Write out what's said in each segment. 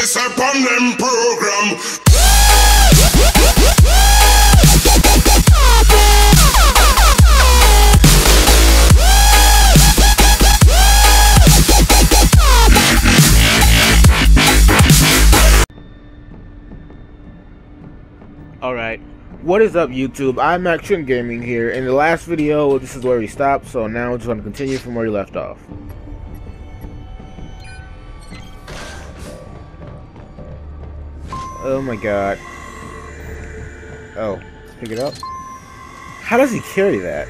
this upon them program. Alright, what is up YouTube? iMackshun Gaming here. In the last video, this is where we stopped, so now we're just going to continue from where we left off. Oh my god. Oh, pick it up? How does he carry that?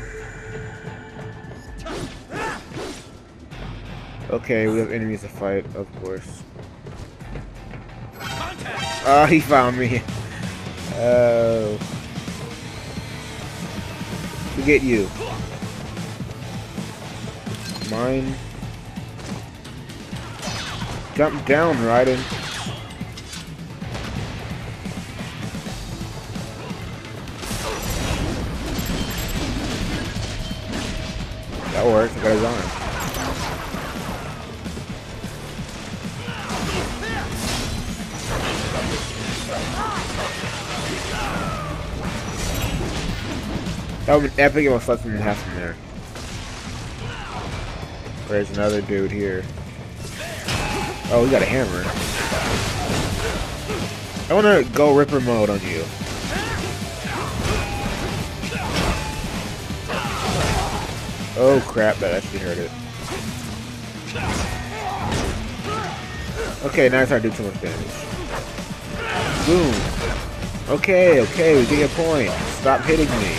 Okay, we have enemies to fight, of course. Ah, he found me. Oh. Forget you. Mine. Jump down, Raiden. That works, I got his arm. That would be epic if I slept in half from there. There's another dude here. Oh, we got a hammer. I want to go Ripper mode on you. Oh crap, that actually hurt it. Okay, now I start to do too much damage. Boom. Okay, okay, we get your point. Stop hitting me.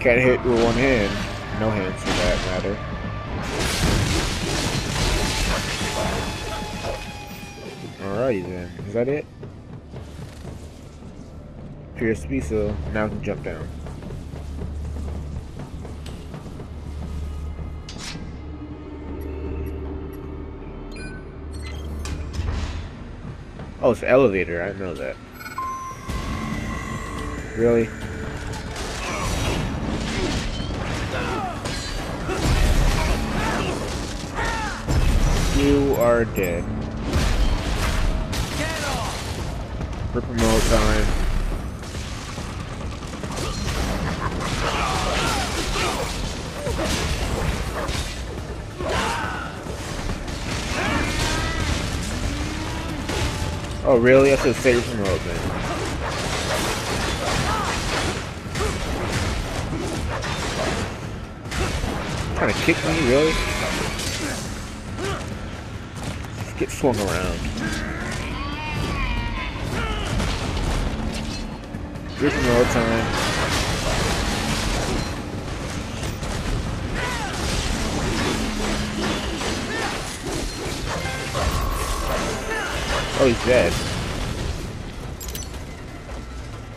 Can't hit with one hand. No hands for that matter. Alrighty then. Is that it? Appears to be so. Now we can jump down. Oh, it's an elevator. I know that. Really? You are dead. Ripper mode time. Oh really? I should save remote man. Trying to kick me, really? Get swung around. Here's another time. Oh, he's dead.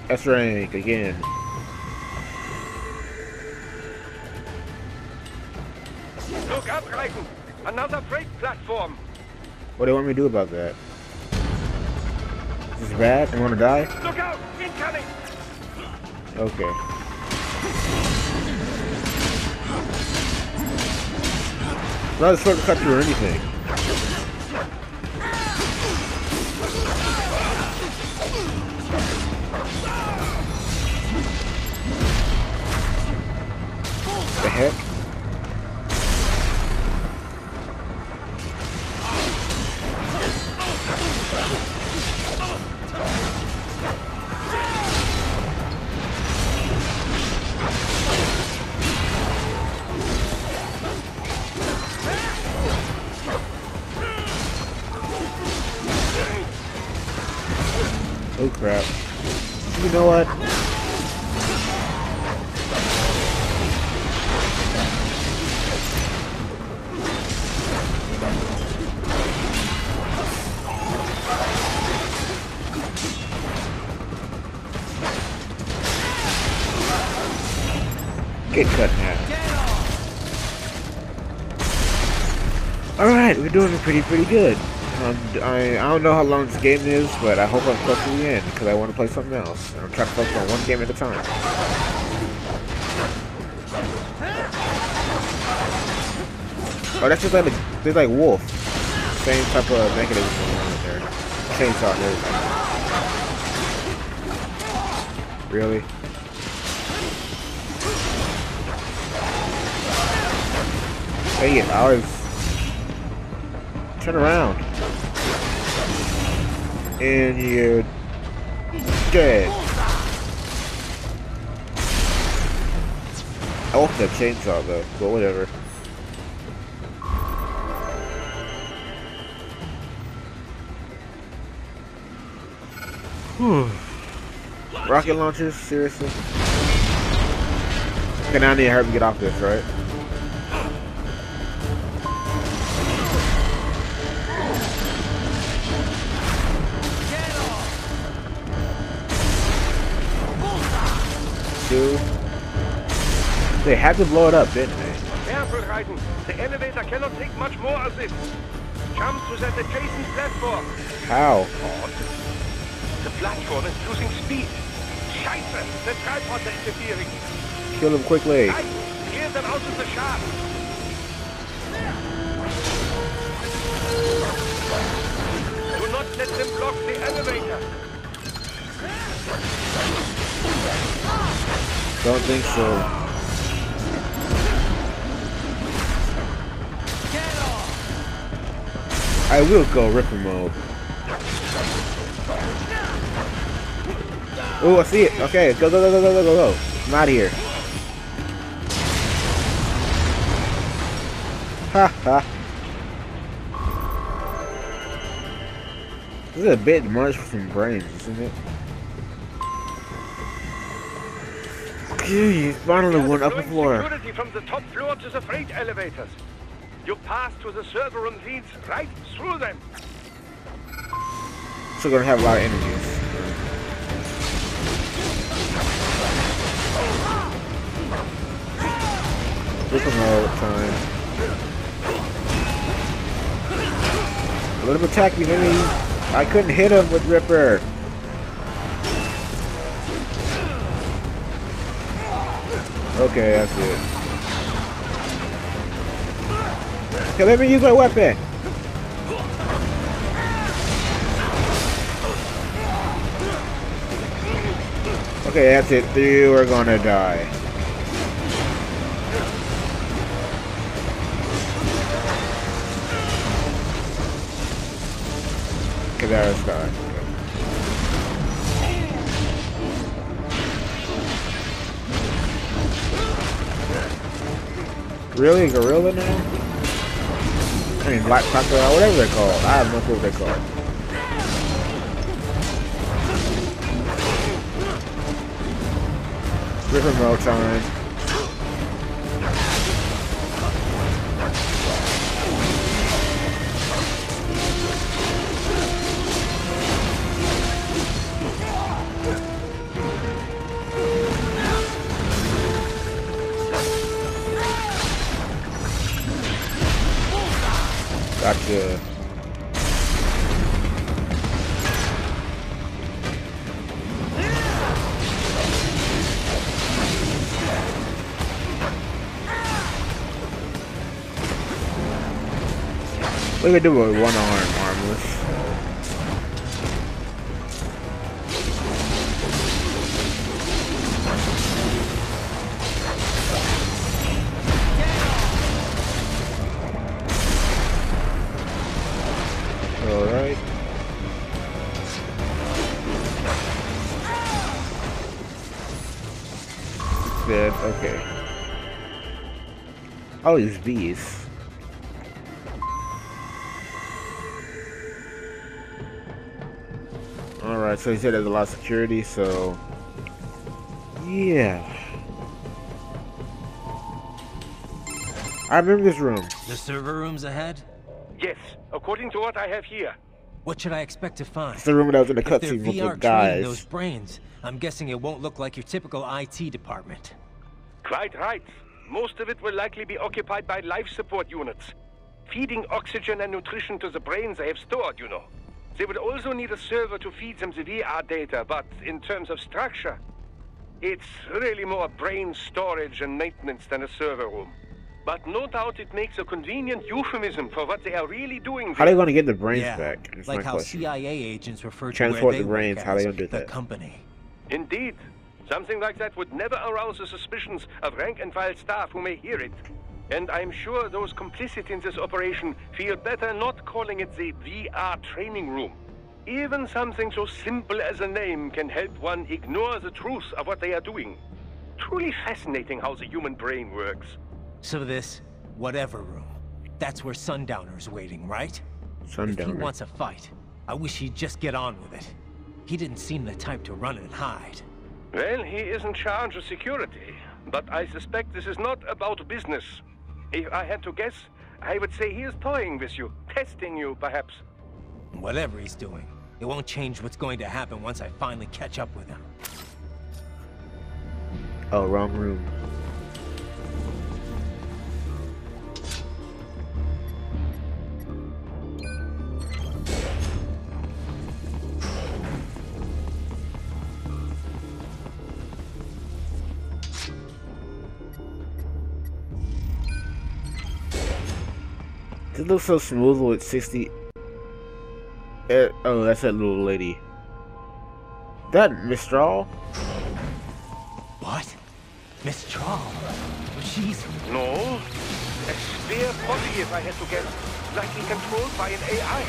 That's rank again. Look up, Raiden! Another freight platform! What do you want me to do about that? Is this bad? I want to die? Look out! Incoming! Okay. Not a shortcut through or anything. The heck? Get cut half. Alright, we're doing pretty, pretty good. Um, I, I don't know how long this game is, but I hope I'm close to the end because I want to play something else. I'm trying to focus on one game at a time. Oh, that's just like a, like wolf. Same type of mechanism going on there. Chainsaw. Really? Dang it, I was... Turn around. And you're dead. I want that chainsaw though, but whatever. Whew. Rocket launchers? Seriously? Okay, now I need to hurry get off this, right? They had to blow it up, didn't they? Careful, Raiden. The elevator cannot take much more of this. Jump to that adjacent platform. How? The platform is losing speed. Scheiße! The tripods are interfering. Kill him quickly. Raiden, clear them out of the shaft. Do not let them block the elevator. Don't think so. I will go Ripper mode. Oh, I see it. Okay, go, go, go, go, go, go, go. I'm out of here. Ha ha. This is a bit much for some brains, isn't it? Okay, finally are one upper floor. Security from the top floor to the freight elevators. Your path to the server room leads right through them. So gonna have a lot of enemies. Ripper mode time. Let him attack me, maybe. I couldn't hit him with Ripper. Okay, that's it. Okay, let me use my weapon. Okay, that's it. You are gonna die. Okay, there's die. Really? Gorilla now? I mean, Black Crocodile, whatever they're called. I have no clue what they're called. Ripper mode time. not good. Look at the one arm. These bees. Alright, so he said there's a lot of security, so... Yeah. I remember this room. The server room's ahead? Yes, according to what I have here. What should I expect to find? It's the room that was in the cutscene with the VR training those brains, I'm guessing it won't look like your typical IT department. Quite right. Most of it will likely be occupied by life support units. feeding oxygen and nutrition to the brains they have stored, you know. They would also need a server to feed them the VR data, but in terms of structure, it's really more brain storage and maintenance than a server room. But no doubt it makes a convenient euphemism for what they are really doing. How are they gonna get the brains yeah, back? That's like how question. CIA agents refer to Transport where the they brains, work how they as gonna do the that? company. Indeed. Something like that would never arouse the suspicions of rank and file staff who may hear it. And I'm sure those complicit in this operation feel better not calling it the VR training room. Even something so simple as a name can help one ignore the truth of what they are doing. Truly fascinating how the human brain works. So this, whatever room, that's where Sundowner's waiting, right? Sundowner. If he wants a fight, I wish he'd just get on with it. He didn't seem the type to run and hide. Well, he is in charge of security, but I suspect this is not about business. If I had to guess, I would say he is toying with you, testing you, perhaps. Whatever he's doing, it won't change what's going to happen once I finally catch up with him. Oh, wrong room. It looks so smooth with 60. Eh, oh, that's that little lady. That Mistral? What? Mistral? She's... No. A spare body, if I had to guess. Likely controlled by an AI.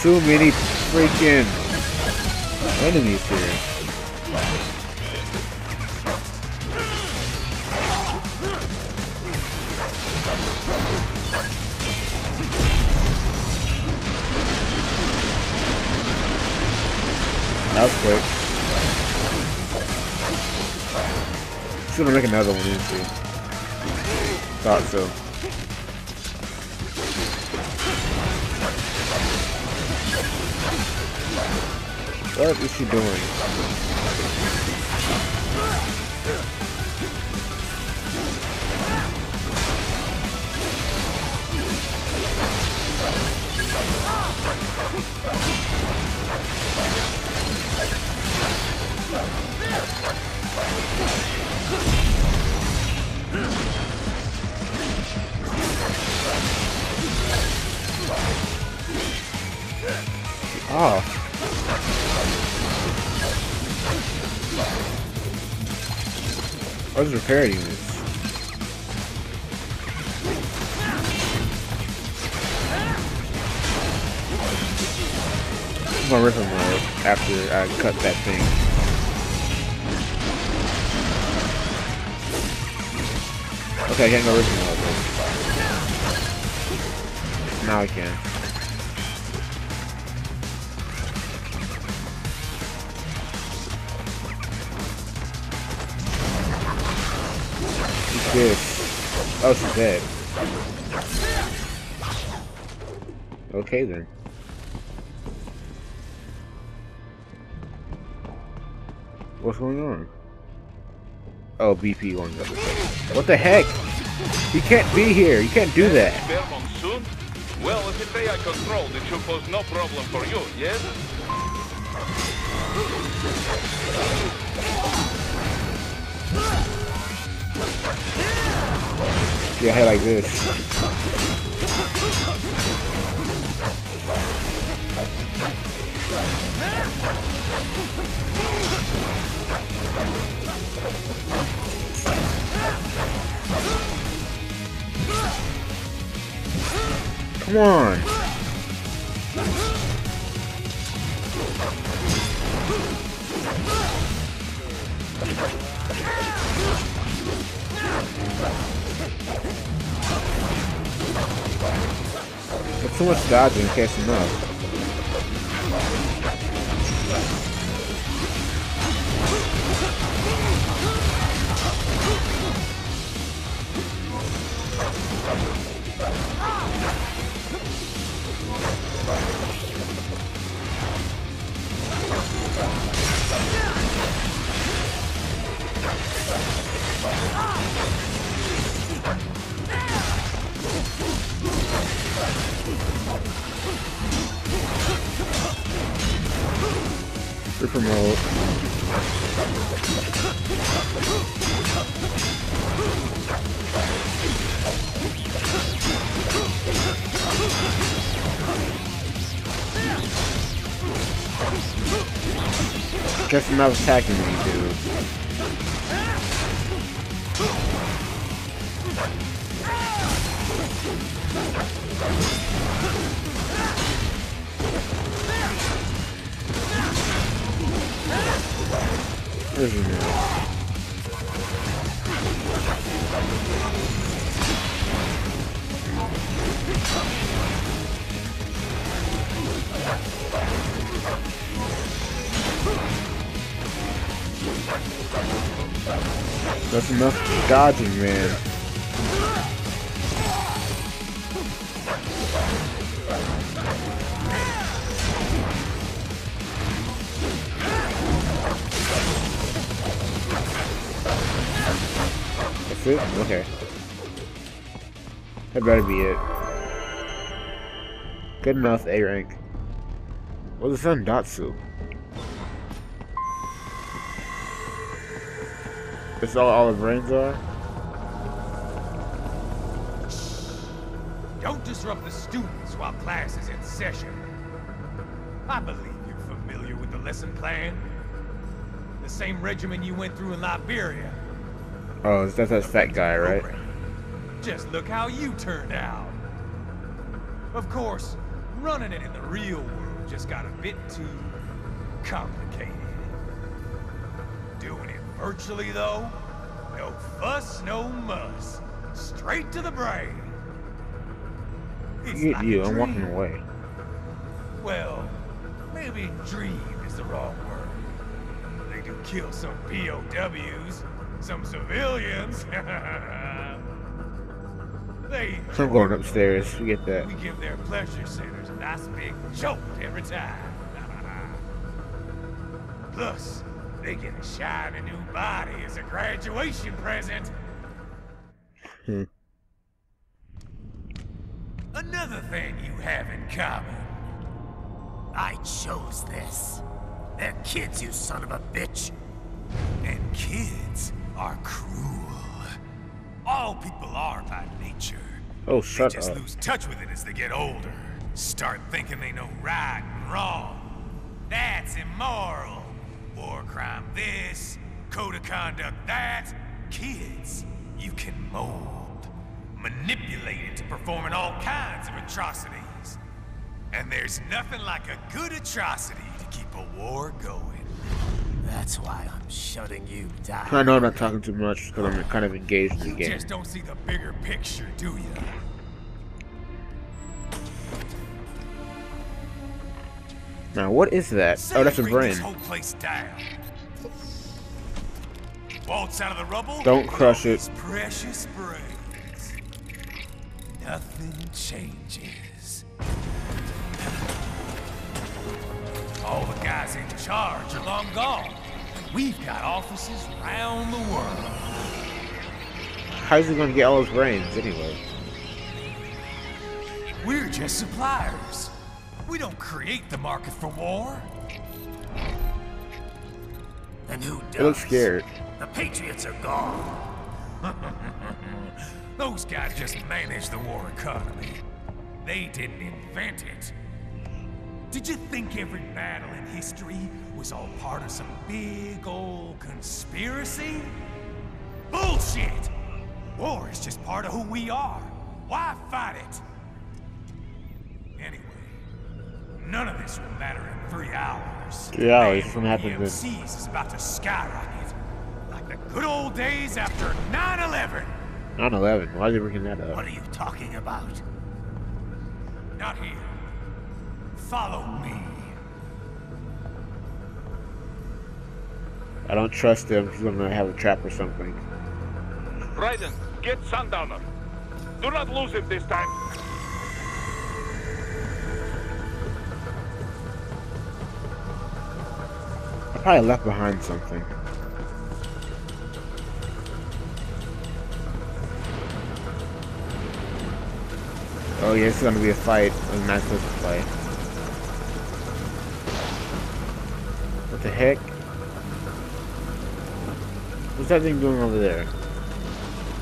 Too many freaking enemies here. That was quick. Should make another one, she? Thought so. What is she doing? Oh. I was repairing this. More after I cut that thing. Okay, I can't go him. Now I can. Who's this? Oh, she's dead. Okay then. What's going on? Oh, BP going up. What the heck? You can't be here. You can't do that. Well, if it's AI controlled, it should pose no problem for you, yes? Yeah, hair like this. Come on. There's too much dodging catching up. Super remote. I'm not attacking me, dude. Dodging, man. That's it? Okay. That better be it. Good enough, A rank. Well, the son Datsu. That's all all the brains are? Don't disrupt the students while class is in session. I believe you're familiar with the lesson plan. The same regimen you went through in Liberia. Oh, that's that fat guy, right? Just look how you turned out. Of course, running it in the real world just got a bit too complicated. Virtually, though, no fuss, no muss. Straight to the brain. It's You, like you, a I'm walking away. Well, maybe dream is the wrong word. They do kill some POWs, some civilians. they I'm going upstairs. Forget that. we give their pleasure centers a nice big jolt every time. Plus, they get a shiny new body as a graduation present. Hmm. Another thing you have in common. I chose this. They're kids, you son of a bitch. And kids are cruel. All people are by nature. Oh, shut They just up. lose touch with it as they get older. Start thinking they know right and wrong. That's immoral. War crime this, code of conduct that. Kids, you can mold, manipulate into performing all kinds of atrocities. And there's nothing like a good atrocity to keep a war going. That's why I'm shutting you down. I know I'm not talking too much because I'm kind of engaged in the game. You just don't see the bigger picture, do you? Now, what is that? Say Oh, that's a brain. This whole place down. Waltz out of the rubble. Don't crush it. Precious brains. Nothing changes. All the guys in charge are long gone. We've got offices round the world. How's he gonna get all those brains anyway? We're just suppliers. We don't create the market for war. And who does? Looks scared. The Patriots are gone. Those guys just manage the war economy. They didn't invent it. Did you think every battle in history was all part of some big old conspiracy? Bullshit! War is just part of who we are. Why fight it? None of this will matter in three hours. Three hours, Man, what happened then? PMCs is about to skyrocket. Like the good old days after 9-11. 9/11. Why are he bringing that up? What are you talking about? Not here. Follow me. I don't trust him. He's gonna have a trap or something. Raiden, get Sundowner. Do not lose him this time. Probably left behind something. Oh yeah, it's gonna be a fight. Not supposed to fight. What the heck? What's that thing doing over there?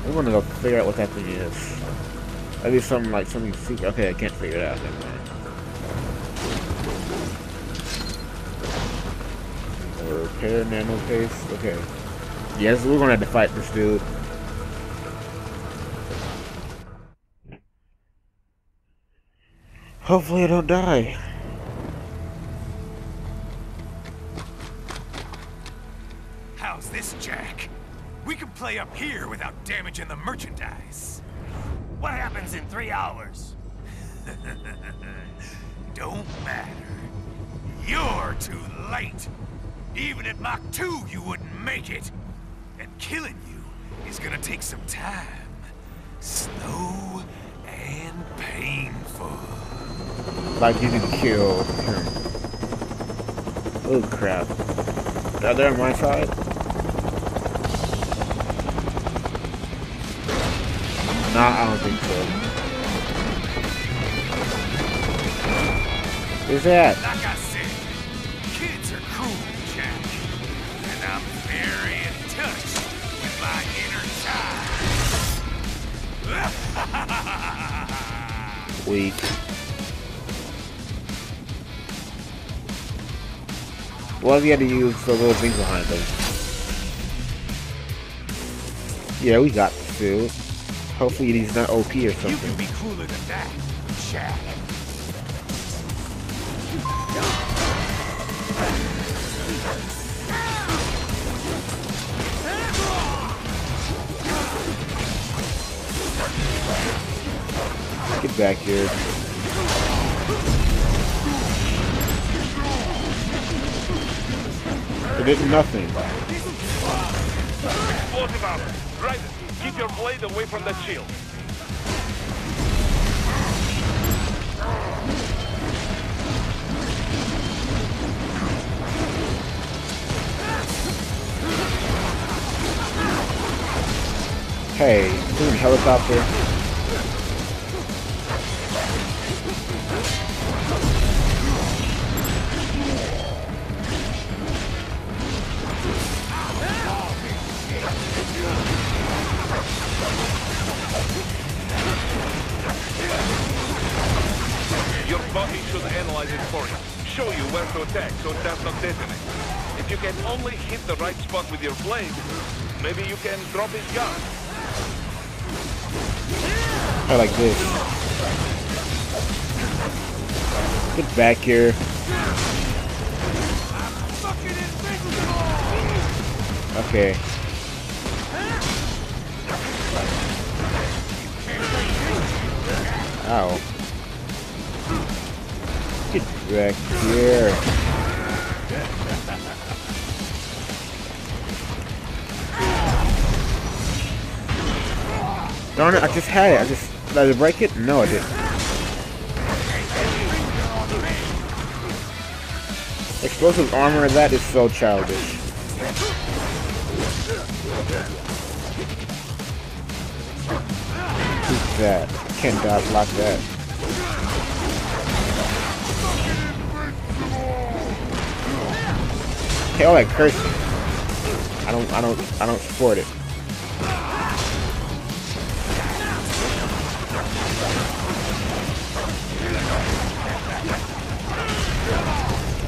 I'm gonna go figure out what that thing is. Maybe something like something secret. Okay, I can't figure it out. Repair nano paste. Okay. Yes, we're gonna have to fight this dude. Hopefully I don't die. How's this, Jack? We can play up here without damaging the merchandise. What happens in three hours? Don't matter. You're too late. Even at Mach 2, you wouldn't make it. And killing you is gonna take some time. Slow and painful. Like you can kill him. Oh crap. Are they on my side? Nah, I don't think so. Where's that? Weak. What have you had to use the little things behind them? Yeah, we got this dude. Hopefully he's not OP or You something. can be cooler than that, Jack. Back here. It did nothing. Explosive. Right. Keep your blade away from that shield. Hey, doing helicopter. Analyze it for. Show you where to attack so it does not detonate. If you can only hit the right spot with your blade, maybe you can drop his gun. I like this. Get back here. Okay. Ow. Back here. Darn it, I just had it. I just did I break it? No, I didn't. Explosive armor, that is so childish. Who's that? Can't dodge block that. Hey, all that cursing. I don't, I don't, I don't support it.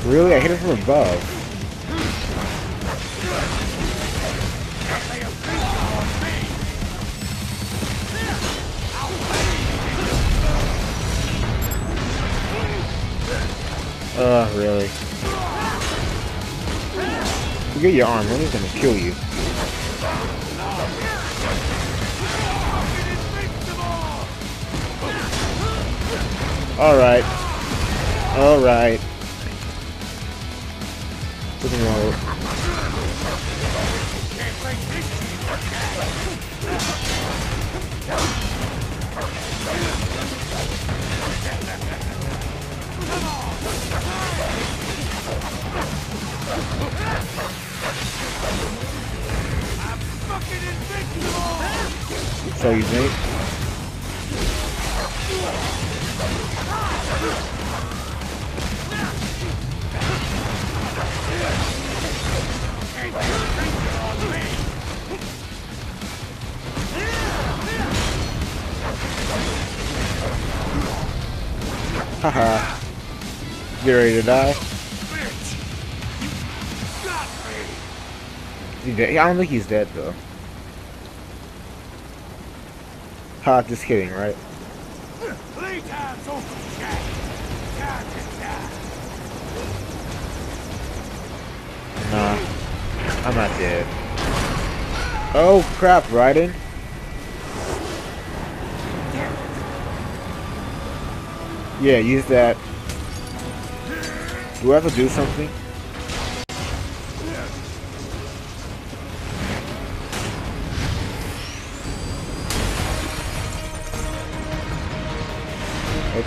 Really? I hit it from above. Uh, really? Forget your arm, I'm gonna kill you. Alright. Alright. Look at Think? Haha. Get ready to die. I don't think he's dead though. Ha, just kidding, right? Nah. I'm not dead. Oh crap, Raiden. Yeah, use that. Do I have to do something?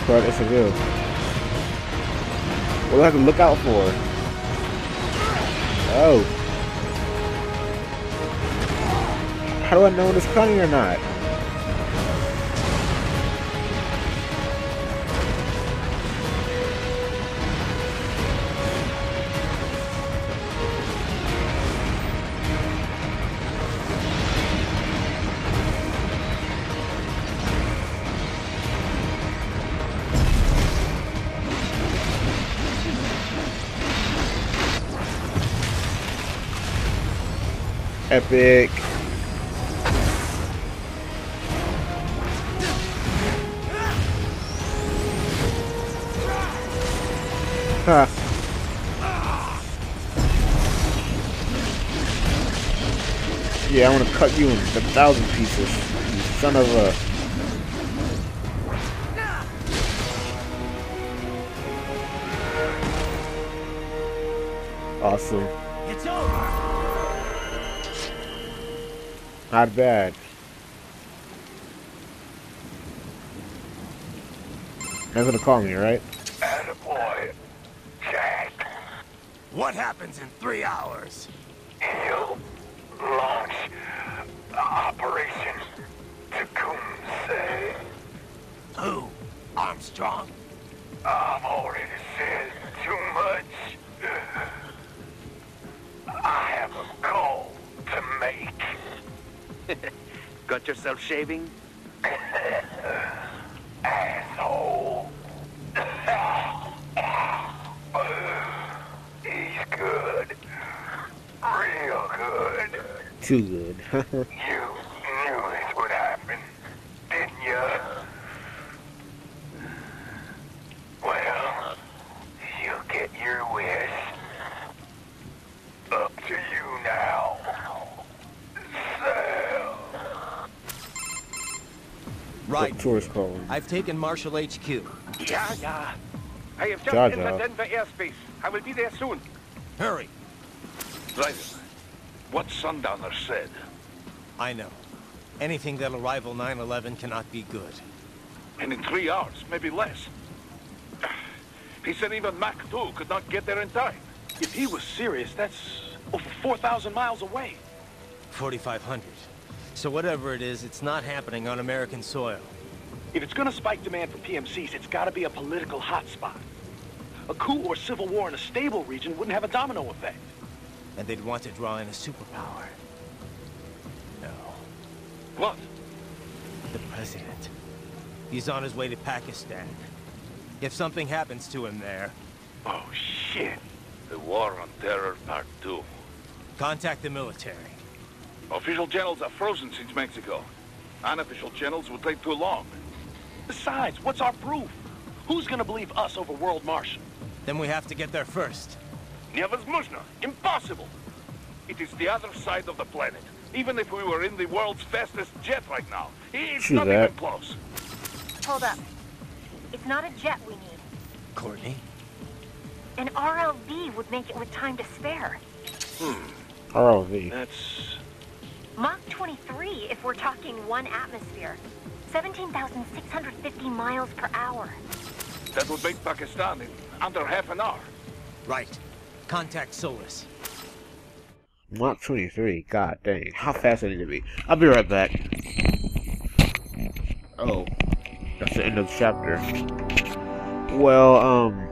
What do I have to look out for? Oh. How do I know when it's coming or not? Epic. Huh. Yeah, I want to cut you in a thousand pieces. You son of a... Awesome. Not bad. Never gonna call me, right? Attaboy. Jack, What happens in three hours? he'll launch Operation Tecumseh. Who? Armstrong? I've already said too much. I have a call to make. Got yourself shaving? Asshole. He's good. Real good. Too good. You knew this would happen, didn't you? Well, you get your wish. Up to you now. Sam. Right. Tourist calling. I've taken Marshall HQ. Yeah, yeah. I have just Jar entered Jar. Denver airspace. I will be there soon. Hurry. Raiden, what Sundowner said. I know. Anything that'll rival 9-11 cannot be good. And in three hours, maybe less. He said even Mach 2 could not get there in time. If he was serious, that's over 4,000 miles away. 4,500. So whatever it is, it's not happening on American soil. If it's gonna spike demand for PMCs, it's gotta be a political hotspot. A coup or civil war in a stable region wouldn't have a domino effect. And they'd want to draw in a superpower. No. What? The president. He's on his way to Pakistan. If something happens to him there, Oh, shit. The War on Terror Part 2. contact the military. Official channels are frozen since Mexico. Unofficial channels would take too long. Besides, what's our proof? Who's gonna believe us over World Marshal? Then we have to get there first. Невозможно. Impossible. It is the other side of the planet. Even if we were in the world's fastest jet right now, it's True not that. even close. Hold up. It's not a jet we need. Courtney? An RLV would make it with time to spare. Hmm. RLV. That's... Mach 23 if we're talking one atmosphere. 17,650 miles per hour. That would make Pakistan in under half an hour. Right. Contact Solis. Mach 23. God dang. How fast I need to be. I'll be right back. Oh. That's the end of the chapter. Well, um.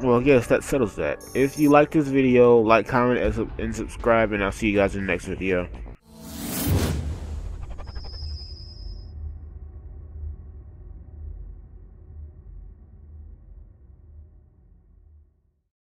well, yes, that settles that. If you like this video, like, comment, and subscribe, and I'll see you guys in the next video.